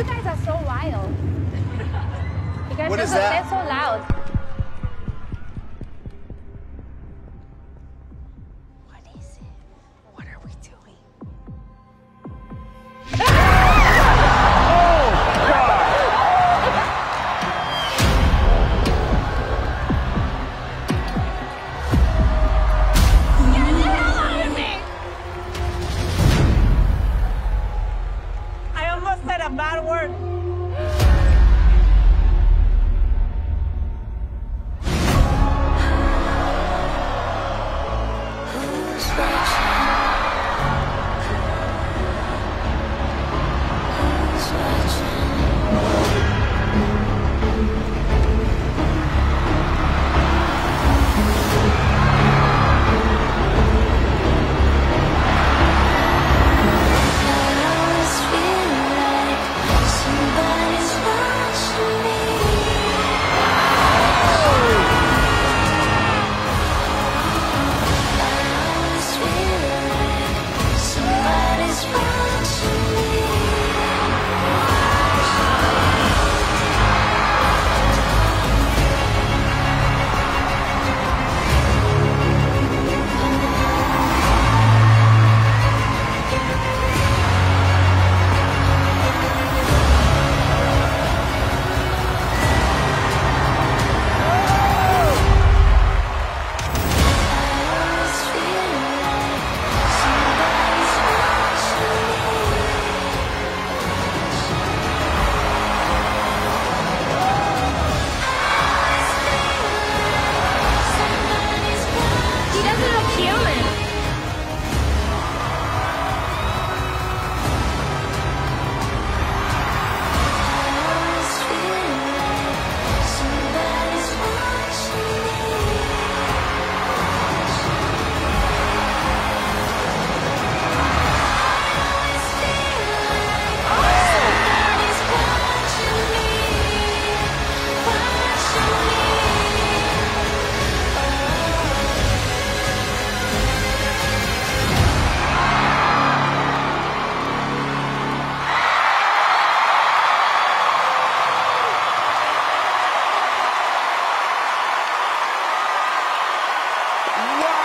You guys are so wild. You guys What are so, that? So loud. bad word. Wow!